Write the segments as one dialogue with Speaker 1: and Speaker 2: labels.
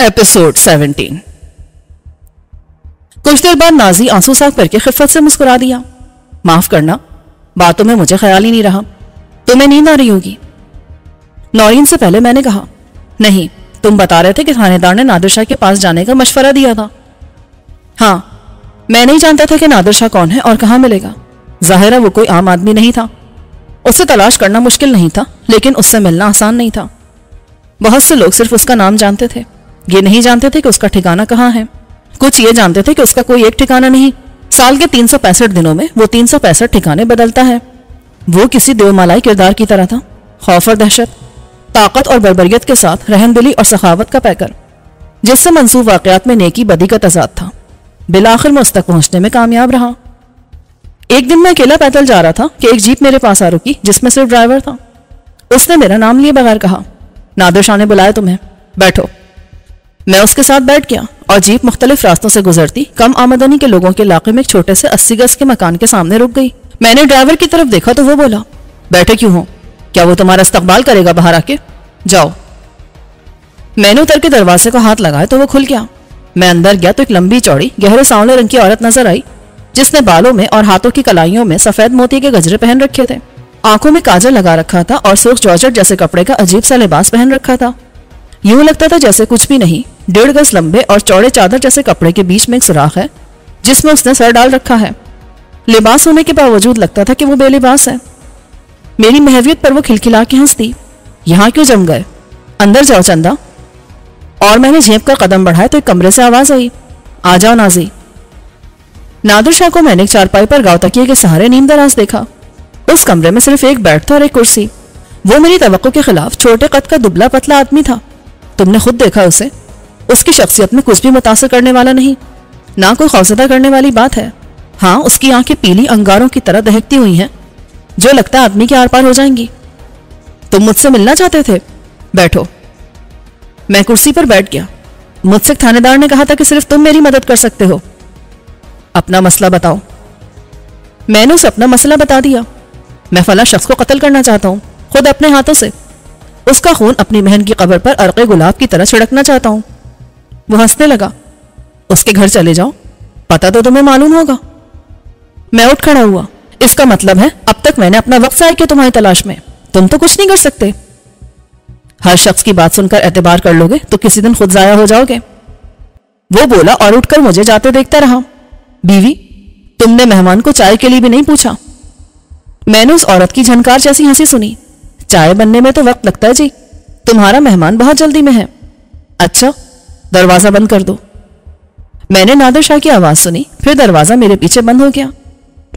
Speaker 1: Episode 17 कुछ देर बाद Nazi आँसू साफ़ करके खिफत से मुस्कुरा दिया। माफ़ करना, बातों में मुझे ख्याल ही नहीं रहा। तुम्हें नींद आ रही होगी। नौरीन से पहले मैंने कहा, नहीं, तुम बता रहे थे कि थानेदार ने नादिर शाह के पास जाने का मशवरा दिया था। हाँ मैं नहीं जानता था कि नादिर शाह कौन है और कहाँ मिलेगा। ज़ाहिर है वो कोई आम आदमी नहीं था। उसे तलाश करना मुश्किल नहीं था, लेकिन उससे मिलना आसान नहीं था। बहुत से लोग सिर्फ़ उसका नाम जानते थे। ये नहीं जानते थे कि उसका ठिकाना कहाँ है। कुछ ये जानते थे कि उसका कोई एक ठिकाना नहीं। साल के तीन सौ पैंसठ दिनों में वो तीन सौ पैंसठ ठिकाने बदलता है। वो किसी देवमालाई किरदार की तरह था। खौफ और दहशत, ताकत और बरबरियत के साथ रहमदिली और सखावत का पैकर, जिससे मंसूब वाकयात में नेकी बदी का तजाद था। बिलाखिर में उस तक पहुँचने में कामयाब रहा। एक दिन मैं अकेला पैदल जा रहा था कि एक जीप मेरे पास आ रुकी, जिसमें सिर्फ़ ड्राइवर था। उसने मेरा नाम लिए बगैर कहा। नादिर शाह ने बुलाया तुम्हें। बैठो। मैं उसके साथ बैठ गया और जीप मुख्तलिफ़ रास्तों से गुजरती। कम आमदनी के लोगों के इलाके में एक छोटे से अस्सी गज के मकान के सामने रुक गई। मैंने ड्राइवर की तरफ़ देखा तो वो बोला, बैठे क्यों हो? क्या वो तुम्हारा इस्तकबाल करेगा बाहर आके? जाओ। मैंने उतर के दरवाजे को हाथ लगाया तो वो खुल गया। मैं अंदर गया तो एक लंबी चौड़ी, गहरे सांवले रंग की औरत नज़र आई, जिसने बालों में और हाथों की कलाइयों में सफ़ेद मोती के गजरे पहन रखे थे। आँखों में काजल लगा रखा था और सुर्ख जॉर्जेट जैसे कपड़े का अजीब सा लिबास पहन रखा था। यूँ लगता था जैसे कुछ भी नहीं। डेढ़ गज लंबे और चौड़े चादर जैसे कपड़े के बीच में एक सुराख है, जिसमें उसने सर डाल रखा है। लिबास होने के बावजूद लगता था कि वो बेलिबास है। मेरी महवियत पर वो खिलखिला के हंसती, यहाँ क्यों जम गए? अंदर जाओ चंदा। और मैंने झेप का कदम बढ़ाया तो एक कमरे से आवाज़ आई, आ जाओ नाजी। नादिर शाह को मैंने चारपाई पर गाँव तकिए के सहारे नींद दराज देखा। उस कमरे में सिर्फ़ एक बेड था और एक कुर्सी। वो मेरी तो के खिलाफ छोटे कद का दुबला पतला आदमी था। तुमने खुद देखा उसे। उसकी शख्सियत में कुछ भी मुतासर करने वाला नहीं। ना कोई खौसदा करने वाली बात है। हाँ उसकी आँखें पीली अंगारों की तरह दहकती हुई हैं। जो लगता है आदमी के आर पार हो जाएँगी। तुम मुझसे मिलना चाहते थे? बैठो। मैं कुर्सी पर बैठ गया। मुझसे थानेदार ने कहा था कि सिर्फ़ तुम मेरी मदद कर सकते हो। अपना मसला बताओ। मैंने उसे अपना मसला बता दिया। मैं फला शख्स को कत्ल करना चाहता हूँ। खुद अपने हाथों से। उसका खून अपनी बहन की कब्र पर अरके गुलाब की तरह छिड़कना चाहता हूँ। वो हंसने लगा। उसके घर चले जाओ। पता तो तुम्हें मालूम होगा। मैं उठ खड़ा हुआ। इसका मतलब है, अब तक मैंने अपना वक्त आया किया तुम्हारी तलाश में। तुम तो कुछ नहीं कर सकते। हर शख्स की बात सुनकर एतबार कर लोगे तो किसी दिन खुद जाया हो जाओगे। वो बोला और उठकर मुझे जाते देखता रहा। बीवी, तुमने मेहमान को चाय के लिए भी नहीं पूछा। मैंने उस औरत की झनकार जैसी हँसी सुनी। चाय बनने में तो वक्त लगता है जी। तुम्हारा मेहमान बहुत जल्दी में है। अच्छा दरवाज़ा बंद कर दो। मैंने नादिर शाह की आवाज़ सुनी, फिर दरवाज़ा मेरे पीछे बंद हो गया।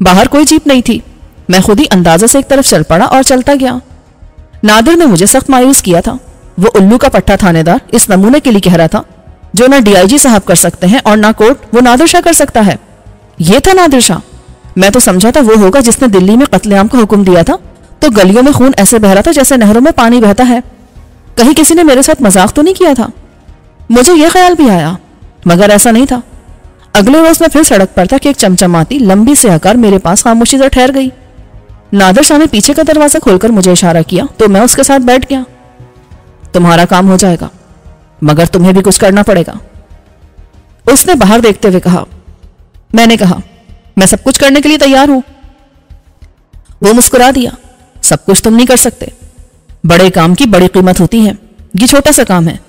Speaker 1: बाहर कोई जीप नहीं थी। मैं खुद ही अंदाजे से एक तरफ़ चल पड़ा और चलता गया। नादिर ने मुझे सख्त मायूस किया था। वो उल्लू का पट्टा थानेदार इस नमूने के लिए कह रहा था, जो ना डीआईजी साहब कर सकते हैं और ना कोर्ट, वो नादिर शाह कर सकता है। ये था नादिर शाह। मैं तो समझा था वो होगा जिसने दिल्ली में कत्लेआम का हुक्म दिया था। तो गलियों में खून ऐसे बह रहा था जैसे नहरों में पानी बहता है। कहीं किसी ने मेरे साथ मज़ाक तो नहीं किया था? मुझे यह ख्याल भी आया, मगर ऐसा नहीं था। अगले रोज मैं फिर सड़क पर था कि एक चमचमाती, लंबी से आकार मेरे पास खामोशी से ठहर गई। नादर शाह ने पीछे का दरवाज़ा खोलकर मुझे इशारा किया तो मैं उसके साथ बैठ गया। तुम्हारा काम हो जाएगा, मगर तुम्हें भी कुछ करना पड़ेगा। उसने बाहर देखते हुए कहा, मैंने कहा, मैं सब कुछ करने के लिए तैयार हूँ। वो मुस्कुरा दिया। सब कुछ तुम नहीं कर सकते। बड़े काम की बड़ी कीमत होती है। ये छोटा सा काम है।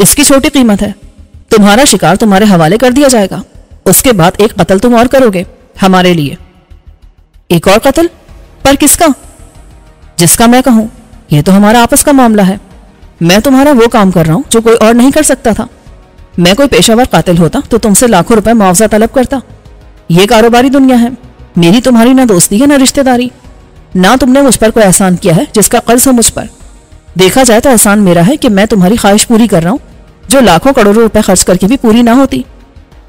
Speaker 1: इसकी छोटी कीमत है। तुम्हारा शिकार तुम्हारे हवाले कर दिया जाएगा। उसके बाद एक कत्ल तुम और करोगे, हमारे लिए। एक और कत्ल? पर किसका? जिसका मैं कहूँ यह तो हमारा आपस का मामला है। मैं तुम्हारा वो काम कर रहा हूँ जो कोई और नहीं कर सकता था। मैं कोई पेशावर कातिल होता तो तुमसे लाखों रुपए मुआवजा तलब करता। ये कारोबारी दुनिया है। मेरी तुम्हारी ना दोस्ती है ना रिश्तेदारी। ना तुमने मुझ पर कोई एहसान किया है जिसका कर्ज है मुझ पर। देखा जाए तो एहसान मेरा है कि मैं तुम्हारी ख्वाहिश पूरी कर रहा हूँ, जो लाखों करोड़ों रुपए खर्च करके भी पूरी ना होती।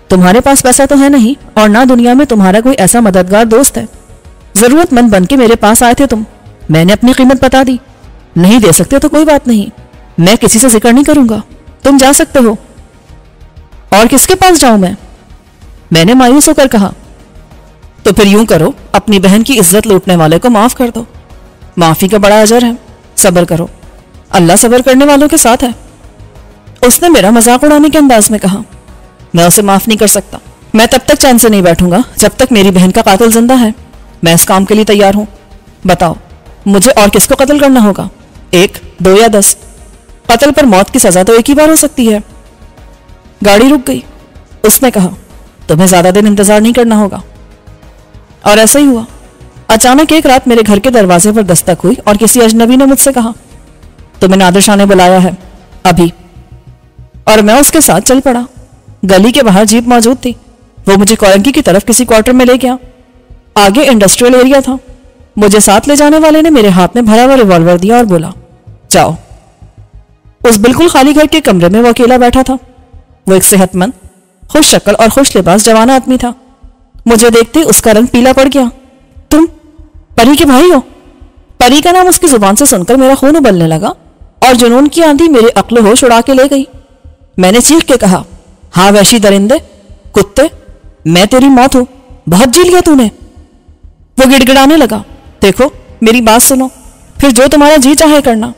Speaker 1: तुम्हारे पास पैसा तो है नहीं, और ना दुनिया में तुम्हारा कोई ऐसा मददगार दोस्त है। जरूरतमंद बन के मेरे पास आए थे तुम। मैंने अपनी कीमत बता दी। नहीं दे सकते तो कोई बात नहीं। मैं किसी से ज़िक्र नहीं करूँगा। तुम जा सकते हो। और किसके पास जाऊँ मैं? मैंने मायूस होकर कहा तो फिर यूँ करो, अपनी बहन की इज़्ज़त लूटने वाले को माफ़ कर दो। माफ़ी का बड़ा अजर है, सबर करो। अल्लाह सबर करने वालों के साथ है। उसने मेरा मज़ाक उड़ाने के अंदाज में कहा, मैं उसे माफ़ नहीं कर सकता। मैं तब तक चैन से नहीं बैठूँगा जब तक मेरी बहन का कातिल ज़िंदा है। मैं इस काम के लिए तैयार हूँ। बताओ, मुझे और किसको कत्ल करना होगा? एक, दो या दस? कत्ल पर मौत की सजा तो एक ही बार हो सकती है। गाड़ी रुक गई। उसने कहा, तुम्हें ज़्यादा दिन इंतज़ार नहीं करना होगा। और ऐसा ही हुआ। अचानक एक रात मेरे घर के दरवाजे पर दस्तक हुई और किसी अजनबी ने मुझसे कहा तुम्हें नादिर शाह ने बुलाया है, अभी। और मैं उसके साथ चल पड़ा। गली के बाहर जीप मौजूद थी। वो मुझे कोरंगी की तरफ़ किसी क्वार्टर में ले गया। आगे इंडस्ट्रियल एरिया था। मुझे साथ ले जाने वाले ने मेरे हाथ में भरा हुआ रिवॉल्वर दिया और बोला, जाओ। उस बिल्कुल खाली घर के कमरे में वो अकेला बैठा था। वो एक सेहतमंद, खुश शक्ल और खुश लिबास जवान आदमी था। मुझे देखते उसका रंग पीला पड़ गया। तुम परी के भाई हो? परी का नाम उसकी ज़ुबान से सुनकर मेरा खून उबलने लगा और जुनून की आंधी मेरे अक्ल होश उड़ा के ले गई। मैंने चीख के कहा हाँ वैशी दरिंदे, कुत्ते, मैं तेरी मौत हूँ, बहुत जी लिया तूने। वो गिड़गिड़ाने लगा, देखो, मेरी बात सुनो, फिर जो तुम्हारा जी चाहे करना।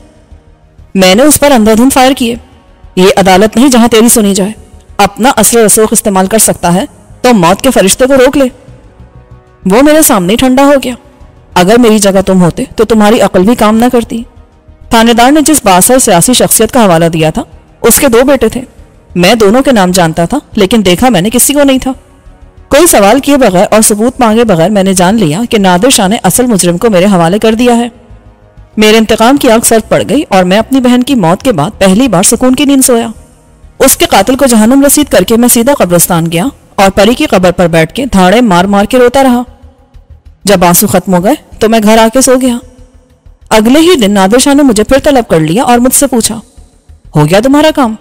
Speaker 1: मैंने उस पर अंधाधुंध फायर किए। ये अदालत नहीं जहाँ तेरी सुनी जाए। अपना असर रसोख इस्तेमाल कर सकता है तो मौत के फरिश्ते को रोक ले। वो मेरे सामने ठंडा हो गया। अगर मेरी जगह तुम होते तो तुम्हारी अकल भी काम ना करती। थानेदार ने जिस बासर सियासी शख्सियत का हवाला दिया था, उसके दो बेटे थे। मैं दोनों के नाम जानता था, लेकिन देखा मैंने किसी को नहीं था। कोई सवाल किए बगैर और सबूत मांगे बगैर मैंने जान लिया कि नादिर शाह ने असल मुजरिम को मेरे हवाले कर दिया है। मेरे इंतकाम की आग सर्द पड़ गई और मैं अपनी बहन की मौत के बाद पहली बार सुकून की नींद सोया। उसके कातिल को जहनम रसीद करके मैं सीधा कब्रस्तान गया। और परी की कब्र पर बैठ के धाड़े मार मार के रोता रहा। जब आँसू खत्म हो गए तो मैं घर आके सो गया। अगले ही दिन नादिर शाह ने मुझे फिर तलब कर लिया और मुझसे पूछा, हो गया तुम्हारा काम?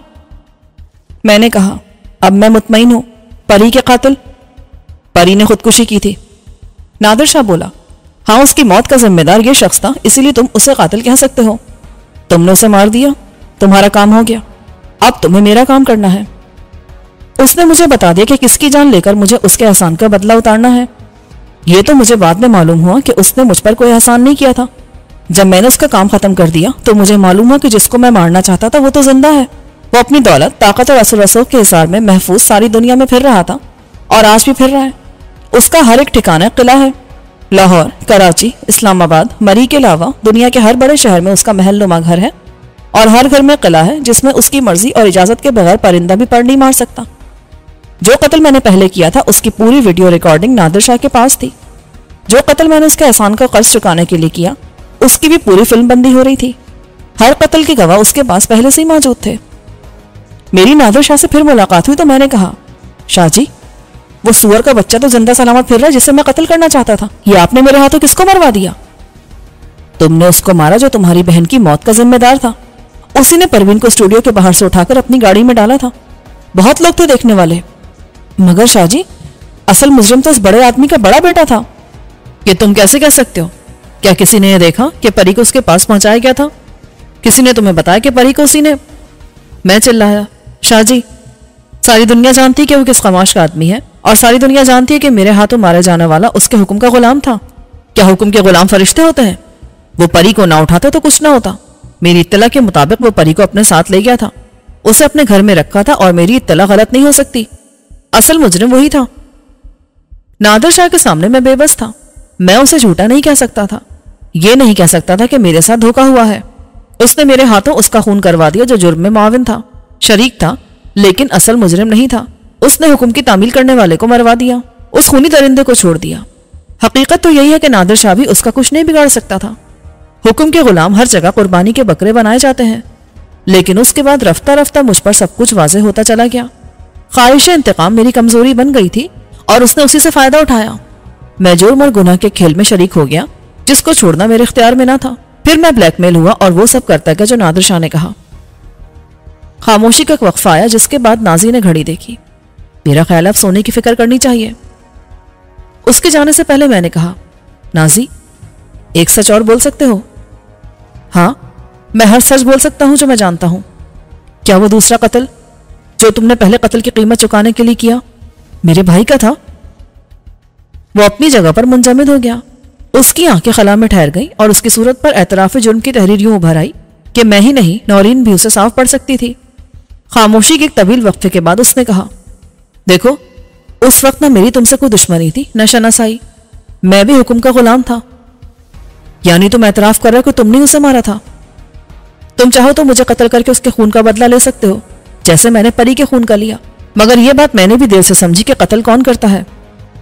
Speaker 1: मैंने कहा, अब मैं मुतमिन हूँ, परी के कातिल। परी ने खुदकुशी की थी। नादिर शाह बोला हाँ उसकी मौत का जिम्मेदार यह शख्स था, इसीलिए तुम उसे कातिल कह सकते हो। तुमने उसे मार दिया, तुम्हारा काम हो गया। अब तुम्हें मेरा काम करना है। उसने मुझे बता दिया कि किसकी जान लेकर मुझे उसके एहसान का बदला उतारना है। ये तो मुझे बाद में मालूम हुआ कि उसने मुझ पर कोई एहसान नहीं किया था। जब मैंने उसका काम खत्म कर दिया तो मुझे मालूम हुआ कि जिसको मैं मारना चाहता था, वो तो ज़िंदा है। वो अपनी दौलत, ताकत और असर रसोख के हिसार में महफूज सारी दुनिया में फिर रहा था और आज भी फिर रहा है। उसका हर एक ठिकाना किला है। लाहौर, कराची, इस्लामाबाद, मरी के अलावा दुनिया के हर बड़े शहर में उसका महल नुमा घर है और हर घर में किला है जिसमें उसकी मर्ज़ी और इजाज़त के बगैर परिंदा भी पढ़ नहीं मार सकता। जो कत्ल मैंने पहले किया था, उसकी पूरी वीडियो रिकॉर्डिंग नादिर शाह के पास थी। जो कत्ल मैंने उसके एहसान का कर्ज चुकाने के लिए किया, उसकी भी पूरी फ़िल्म बंदी हो रही थी। हर कत्ल के गवाह उसके पास पहले से ही मौजूद थे। मेरी नादिर शाह से फिर मुलाकात हुई तो मैंने कहा, शाह जी, वो सुअर का बच्चा तो ज़िंदा सलामत फिर रहा है जिसे मैं कत्ल करना चाहता था। ये आपने मेरे हाथों किसको मरवा दिया? तुमने उसको मारा जो तुम्हारी बहन की मौत का जिम्मेदार था। उसी ने परवीन को स्टूडियो के बाहर से उठाकर अपनी गाड़ी में डाला था। बहुत लोग थे देखने वाले मगर शाहजी असल मुजरिम तो इस बड़े आदमी का बड़ा बेटा था। ये तुम कैसे कह सकते हो? क्या किसी ने यह देखा कि परी को उसके पास पहुँचाया गया था? किसी ने तुम्हें बताया कि परी को उसी ने? मैं चिल्लाया शाहजी सारी दुनिया जानती है कि वो किस कमाश का आदमी है, और सारी दुनिया जानती है कि मेरे हाथों मारे जाने वाला उसके हुक्म का गुलाम था। क्या हुक्म के गुलाम फरिश्ते होते हैं? वो परी को ना उठाता तो कुछ ना होता। मेरी इतला के मुताबिक वो परी को अपने साथ ले गया था। उसे अपने घर में रखा था और मेरी इतला गलत नहीं हो सकती। असल मुजरिम वही था। नादर शाह के सामने मैं बेबस था। मैं उसे झूठा नहीं कह सकता था। यह नहीं कह सकता था कि मेरे साथ धोखा हुआ है। उसने मेरे हाथों उसका खून करवा दिया जो जुर्म में माविन था। शरीक था, लेकिन असल मुजरिम नहीं था। उसने हुक्म की तामील करने वाले को मरवा दिया। उस खूनी दरिंदे को छोड़ दिया। हकीकत तो यही है कि नादिर शाह भी उसका कुछ नहीं बिगाड़ सकता था। हुक्म के गुलाम हर जगह कुर्बानी के बकरे बनाए जाते हैं। लेकिन उसके बाद रफ्ता रफ्ता मुझ पर सब कुछ वाजे होता चला गया। ख्वाहिश इंतकाम मेरी कमज़ोरी बन गई थी और उसने उसी से फ़ायदा उठाया। मैं जुर्म और गुनाह के खेल में शरीक हो गया, जिसको छोड़ना मेरे इख्तियार में ना था। फिर मैं ब्लैकमेल हुआ और वो सब करता गया, जो नादिर शाह ने कहा। खामोशी का वक्फा आया, जिसके बाद नाजी ने घड़ी देखी। मेरा ख्याल अब सोने की फ़िक्र करनी चाहिए। उसके जाने से पहले मैंने कहा, नाजी, एक सच और बोल सकते हो? हाँ मैं हर सच बोल सकता हूँ जो मैं जानता हूँ। क्या वो दूसरा कत्ल? जो तुमने पहले कत्ल की कीमत चुकाने के लिए किया, मेरे भाई का था। वो अपनी जगह पर मुंजमद हो गया। उसकी आँखें खला में ठहर गई और उसकी सूरत पर एतराफ जुर्म की तहरीर यूँ उभर आई कि मैं ही नहीं, नौरीन भी उसे साफ़ पढ़ सकती थी। खामोशी के एक तवील वक्फे के बाद उसने कहा, देखो, उस वक्त ना मेरी तुमसे कोई दुश्मनी थी, न शनासाई। मैं भी हुक्म का गुलाम था। यानी तुम एतराफ कर रहे हो तुमने उसे मारा था। तुम चाहो तो मुझे कत्ल करके उसके खून का बदला ले सकते हो। जैसे मैंने परी के खून का लिया। मगर यह बात मैंने भी देर से समझी कि कत्ल कौन करता है।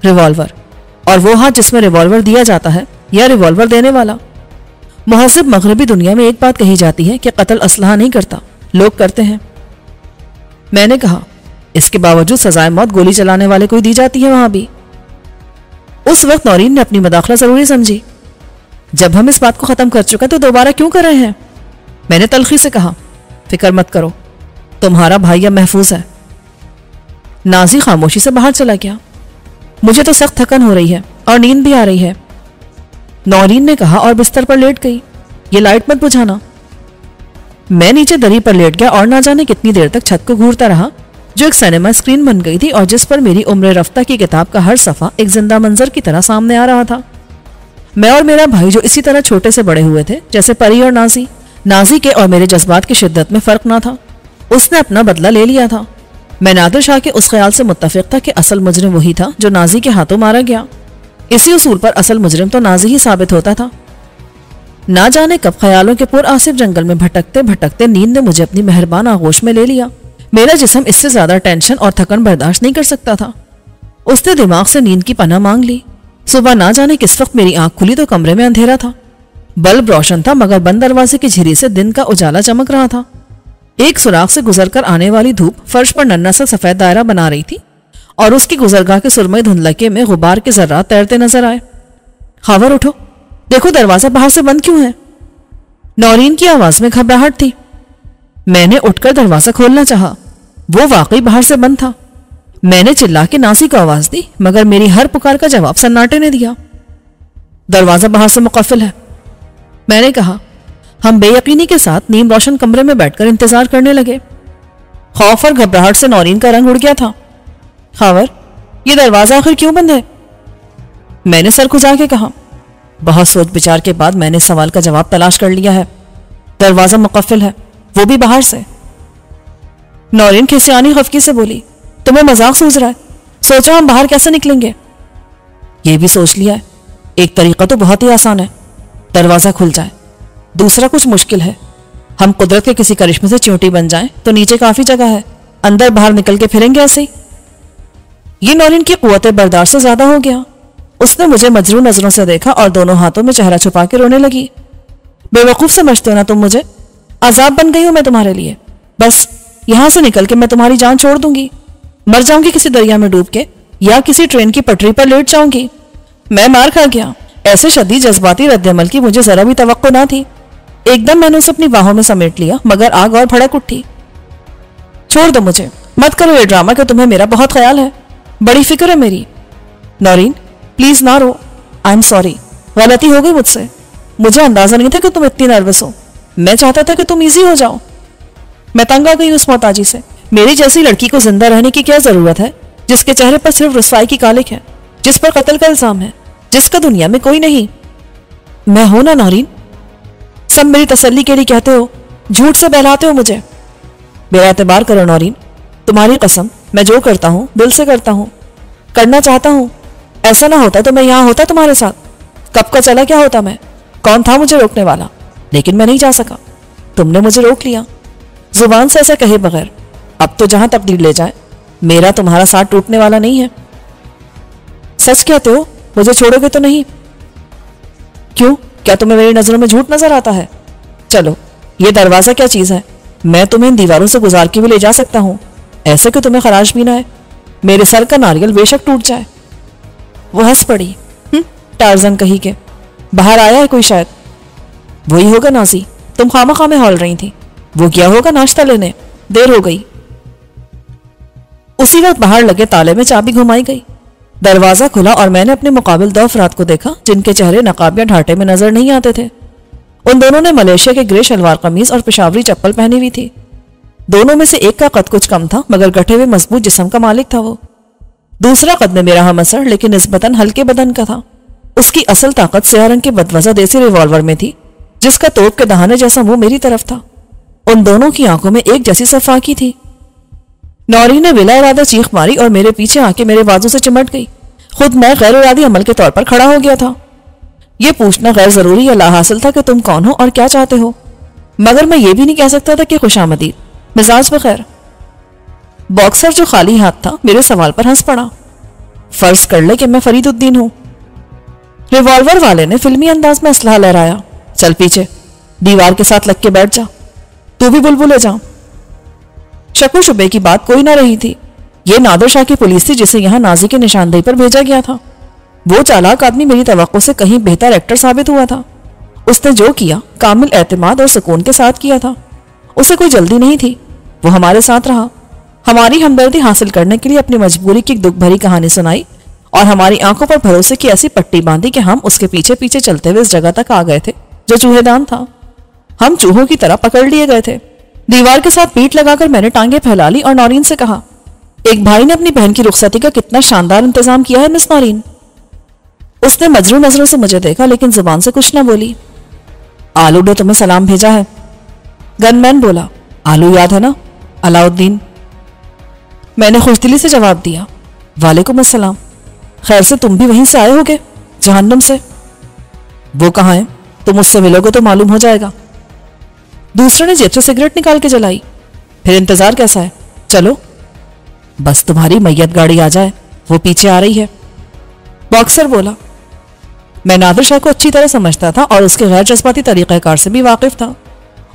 Speaker 1: रिवॉल्वर। और वो हाथ जिसमें रिवॉल्वर दिया जाता है, या रिवॉल्वर देने वाला। महजब मगरबी दुनिया में एक बात कही जाती है कि कत्ल असलाह नहीं करता। लोग करते हैं। मैंने कहा, इसके बावजूद सजाए मौत गोली चलाने वाले को दी जाती है वहाँ भी। उस वक्त नौरीन ने अपनी मदाखला ज़रूरी समझी। जब हम इस बात को खत्म कर चुके तो दोबारा क्यों कर रहे हैं? मैंने तलखी से कहा, फ़िक्र मत करो। तुम्हारा भाई अब महफूज है। नाजी खामोशी से बाहर चला गया। मुझे तो सख्त थकन हो रही है और नींद भी आ रही है। नौरीन ने कहा और बिस्तर पर लेट गई। ये लाइट मत बुझाना। मैं नीचे दरी पर लेट गया और ना जाने कितनी देर तक छत को घूरता रहा, जो एक सिनेमा स्क्रीन बन गई थी और जिस पर मेरी उम्र रफ्ता की किताब का हर सफ़ा एक ज़िंदा मंजर की तरह सामने आ रहा था। मैं और मेरा भाई जो इसी तरह छोटे से बड़े हुए थे, जैसे परी और नाजी। नाजी के और मेरे जज्बात की शिद्दत में फ़र्क ना था। उसने अपना बदला ले लिया था। मैं नादिर शाह के उस ख्याल से मुतफिक था कि असल मुजरिम वही था जो नाजी के हाथों मारा गया। इसी उसूल पर असल मुजरिम तो नाजी ही साबित होता था। ना जाने कब ख्यालों के पुर आसिफ जंगल में भटकते भटकते नींद ने मुझे अपनी मेहरबान आगोश में ले लिया। मेरा जिसम इससे ज़्यादा टेंशन और थकन बर्दाश्त नहीं कर सकता था। उसने दिमाग से नींद की पना मांग ली। सुबह ना जाने किस वक्त मेरी आँख खुली तो कमरे में अंधेरा था। बल्ब रोशन था मगर बंद दरवाजे की झिरी से दिन का उजाला चमक रहा था। एक सुराख से गुजरकर आने वाली धूप फर्श पर नन्ना सा सफ़ेद दायरा बना रही थी और उसकी गुजरगाह के सुरमई धुंधलके में गुबार के जर्रा तैरते नज़र आए। खबर उठो। देखो, दरवाज़ा बाहर से बंद क्यों है? नौरीन की आवाज़ में घबराहट थी। मैंने उठकर दरवाज़ा खोलना चाहा। वो वाकई बाहर से बंद था। मैंने चिल्ला के नासी को आवाज़ दी, मगर मेरी हर पुकार का जवाब सन्नाटे ने दिया। दरवाज़ा बाहर से मुकफिल है। मैंने कहा हम बेयकीनी के साथ नीम रोशन कमरे में बैठकर इंतज़ार करने लगे। खौफ और घबराहट से नौरीन का रंग उड़ गया था। खावर, ये दरवाज़ा आखिर क्यों बंद है? मैंने सर खुजा के कहा, बहुत सोच विचार के बाद मैंने सवाल का जवाब तलाश कर लिया है। दरवाज़ा मुकफिल है, वो भी बाहर से। नौरीन खिसियानी खफकी से बोली, तुम्हें मज़ाक सूझ रहा है। सोचो हम बाहर कैसे निकलेंगे? ये भी सोच लिया है। एक तरीका तो बहुत ही आसान है। दरवाज़ा खुल जाए। दूसरा कुछ मुश्किल है। हम कुदरत के किसी करिश्मे से च्योटी बन जाएँ तो नीचे काफ़ी जगह है। अंदर बाहर निकल के फिरेंगे ऐसे ही। ये नौरीन की कुत बर्दाश्त से ज़्यादा हो गया। उसने मुझे मजरू नज़रों से देखा और दोनों हाथों में चेहरा छुपा के रोने लगी। बेवकूफ़ समझते हो ना तुम मुझे? आजाब बन गई हूँ मैं तुम्हारे लिए। बस, यहाँ से निकल के मैं तुम्हारी जान छोड़ दूँगी। मर जाऊँगी किसी दरिया में डूब के, या किसी ट्रेन की पटरी पर लेट जाऊँगी। मैं मार खा गया। ऐसे शदी जज्बाती रद्दमल की मुझे जरा भी तो ना थी। एकदम मैंने उसे अपनी बाहों में समेट लिया, मगर आग और भड़क उठी। छोड़ दो मुझे। मत करो ये ड्रामा कि तुम्हें मेरा बहुत ख्याल है। बड़ी फ़िक्र है मेरी। नौरीन प्लीज़ ना रो। आई एम सॉरी गलती हो गई मुझसे। मुझे अंदाज़ा नहीं था कि तुम इतनी नर्वस हो। मैं चाहता था कि तुम इजी हो जाओ। मैं तंग आ गई उस मोहताजी से। मेरी जैसी लड़की को ज़िंदा रहने की क्या ज़रूरत है? जिसके चेहरे पर सिर्फ़ रसवाई की कालिक है, जिस पर कत्ल का इल्ज़ाम है, जिसका दुनिया में कोई नहीं। मैं हूँ ना नौरीन? सब मेरी तसल्ली के लिए कहते हो, झूठ से बहलाते हो मुझे। मेरा एतबार करो नौरीन, तुम्हारी कसम, मैं जो करता हूँ, दिल से करता हूँ। करना चाहता हूँ, ऐसा ना होता तो मैं यहाँ होता तुम्हारे साथ। कब का चला क्या होता मैं? कौन था मुझे रोकने वाला? लेकिन मैं नहीं जा सका। तुमने मुझे रोक लिया। ज़ुबान से ऐसा कहे बगैर, अब तो जहाँ तकदीर ले जाए, मेरा तुम्हारा साथ टूटने वाला नहीं है। सच कहते हो, मुझे छोड़ोगे तो नहीं? क्यों? क्या तुम्हें मेरी नज़रों में झूठ नज़र आता है? चलो ये दरवाज़ा क्या चीज़ है? मैं तुम्हें इन दीवारों से गुजार के भी ले जा सकता हूँ। ऐसे कि तुम्हें खराश भी ना है? मेरे सर का नारियल बेशक टूट जाए। वो हंस पड़ी। हम्म, टारजन कही के। बाहर आया है कोई शायद? वही होगा नाजी। तुम खामा खामे हॉल रही थी। वो क्या होगा नाश्ता लेने? देर हो गई। उसी वक्त बाहर लगे ताले में चाबी घुमाई गई। दरवाज़ा खुला और मैंने अपने मुकाबिल दो अफराद को देखा, जिनके चेहरे नकाब या ढाटे में नज़र नहीं आते थे। उन दोनों ने मलेशिया के ग्रे शलवार कमीज और पिशावरी चप्पल पहनी हुई थी। दोनों में से एक का कद कुछ कम था, मगर गठे हुए मज़बूत जिसम का मालिक था वो। दूसरा कद में मेरा हम असर, लेकिन इस बदन हल्के बदन का था। उसकी असल ताकत सिया रंग के बदवजा देसी रिवॉल्वर में थी, जिसका तोप के दहाने जैसा मुँह मेरी तरफ़ था। उन दोनों की आँखों में एक जैसी सफाकी थी। नौरी ने बिला इरादा चीख मारी और मेरे पीछे आके मेरे बाजू से चिमट गई। खुद मैं गैर इरादी अमल के तौर पर खड़ा हो गया था। यह पूछना गैर ज़रूरी या लाहासिल था कि तुम कौन हो और क्या चाहते हो? मगर मैं ये भी नहीं कह सकता था कि खुशामदीद। मिजाज बखैर बॉक्सर जो खाली हाथ था, मेरे सवाल पर हंस पड़ा। फ़र्ज़ कर ले कि मैं फरीदुद्दीन हूँ। रिवॉल्वर वाले ने फिल्मी अंदाज में असलाह लहराया। चल पीछे। दीवार के साथ लग के बैठ जा। तू भी बुलबुले जा। शको शुबे की बात कोई ना रही थी। ये नादर शाह की पुलिस थी जिसे यहाँ नाजी की निशानदेही पर भेजा गया था। वो चालाक आदमी मेरी तो से कहीं बेहतर एक्टर साबित हुआ था। उसने जो किया, कामिल एतमाद और सुकून के साथ किया था। उसे कोई जल्दी नहीं थी। वो हमारे साथ रहा। हमारी हमदर्दी हासिल करने के लिए अपनी मजबूरी की दुख भरी कहानी सुनाई और हमारी आँखों पर भरोसे की ऐसी पट्टी बांधी कि हम उसके पीछे पीछे चलते हुए इस जगह तक आ गए थे, जो चूहेदान था। हम चूहों की तरह पकड़ लिए गए थे। दीवार के साथ पीठ लगाकर मैंने टांगे फैला ली और नौरीन से कहा, एक भाई ने अपनी बहन की रुखसती का कितना शानदार इंतज़ाम किया है, मिस नौरीन। उसने मजरू नज़रों से मुझे देखा, लेकिन ज़ुबान से कुछ ना बोली। आलू ने तुम्हें सलाम भेजा है? गनमैन बोला, आलू याद है ना, अलाउद्दीन? मैंने खुशदिली से जवाब दिया, वालेकुम अस्सलाम। खैर से तुम भी वहीं से आए होगे, जहन्नम से। वो कहाँ है? तुम उससे मिलोगे तो मालूम हो जाएगा। दूसरे ने जेब से सिगरेट निकाल के जलाई। फिर इंतज़ार कैसा है? चलो, बस तुम्हारी मैयत गाड़ी आ जाए, वो पीछे आ रही है। बॉक्सर बोला, मैं नादिर शाह को अच्छी तरह समझता था और उसके गैर जज्बाती तरीक़ाकार से भी वाकिफ था।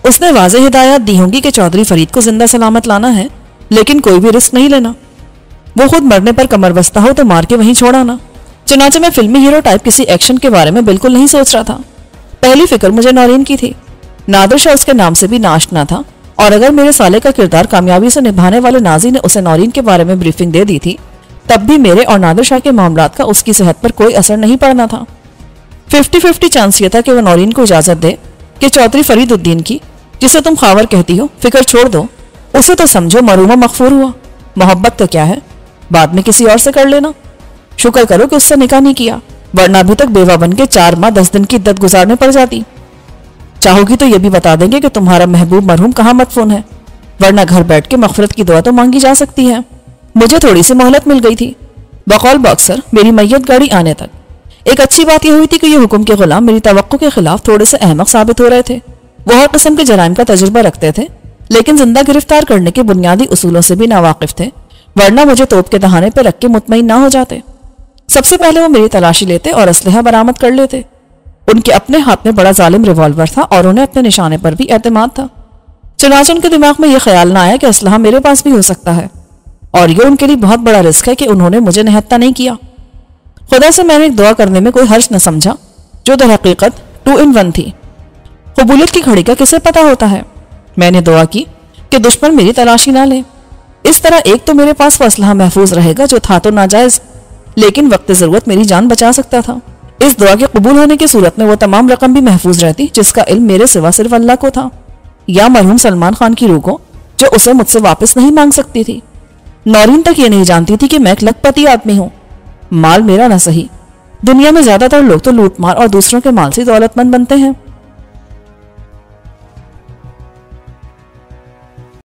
Speaker 1: उसने वाज हिदायत दी होंगी कि चौधरी फरीद को ज़िंदा सलामत लाना है, लेकिन कोई भी रिस्क नहीं लेना। वो खुद मरने पर कमर बस्ता हो तो मार के वहीं छोड़ाना चुनाचे में फिल्मी हीरो टाइप किसी एक्शन के बारे में बिल्कुल नहीं सोच रहा था। पहली फ़िक्र मुझे नौरीन की थी। नादिर शाह उसके नाम से भी नाशना था। और अगर मेरे साले का किरदार कामयाबी से निभाने वाले नाजी ने उसे नौरीन के बारे में ब्रीफिंग दे दी थी, तब भी मेरे और नादिर शाह के मामला का उसकी सेहत पर कोई असर नहीं पड़ना था। फिफ्टी फिफ्टी चांस ये था कि वह नौरीन को इजाज़त दे कि चौधरी फरीदुद्दीन की, जिसे तुम खावर कहती हो, फ़िक्र छोड़ दो। उसे तो समझो मरूमा मकफूर हुआ। मोहब्बत तो क्या है? बाद में किसी और से कर लेना। शुक्र करो कि उससे निकाह नहीं किया, वरना अभी तक बेवा बन के चार माह दस दिन की इद्दत गुजारने पड़ जाती। चाहोगी तो ये भी बता देंगे कि तुम्हारा महबूब मरहूम कहाँ मदफून है, वरना घर बैठ के मफरत की दुआ तो मांगी जा सकती है। मुझे थोड़ी सी मोहलत मिल गई थी। बकौल बॉक्सर मेरी मैयत गाड़ी आने तक। एक अच्छी बात यह हुई थी कि ये हुक्म के गुलाम मेरी तो के खिलाफ थोड़े से अहमक साबित हो रहे थे। वो हर किस्म के जराइम का तजुर्बा रखते थे, लेकिन ज़िंदा गिरफ़्तार करने के बुनियादी उसूलों से भी नावाकिफ थे, वरना मुझे तोप के दहाने पर रख के मुतमिन ना हो जाते। सबसे पहले वो मेरी तलाशी लेते और असलहा बरामद कर लेते। उनके अपने हाथ में बड़ा जालिम रिवॉल्वर था और उन्हें अपने निशाने पर भी एतमाद था। चुनाच उनके दिमाग में यह ख्याल ना आया कि असलहा मेरे पास भी हो सकता है और यह उनके लिए बहुत बड़ा रिस्क है कि उन्होंने मुझे निहत्ता नहीं किया। खुदा से मैंने एक दुआ करने में कोई हर्ष न समझा, जो दर हकीकत टू इन वन थी। कबूलियत की घड़ी का किसे पता होता है? मैंने दुआ की कि दुश्मन मेरी तलाशी ना ले। इस तरह एक तो मेरे पास असलहा महफूज रहेगा, जो था तो नाजायज, लेकिन वक्त ज़रूरत मेरी जान बचा सकता था। इस दुआ के कबूल होने की सूरत में वो तमाम रकम भी महफूज रहती, जिसका इल्म मेरे सिवा सिर्फ़ अल्लाह को था, या मरहूम सलमान खान की रूह को, जो उसे मुझसे वापस नहीं मांग सकती थी। नौरीन तक ये नहीं जानती थी कि मैं एक लखपति आदमी हूँ। माल मेरा ना सही। दुनिया में ज़्यादातर लोग तो लूटमार और दूसरों के माल से दौलतमंद बनते हैं।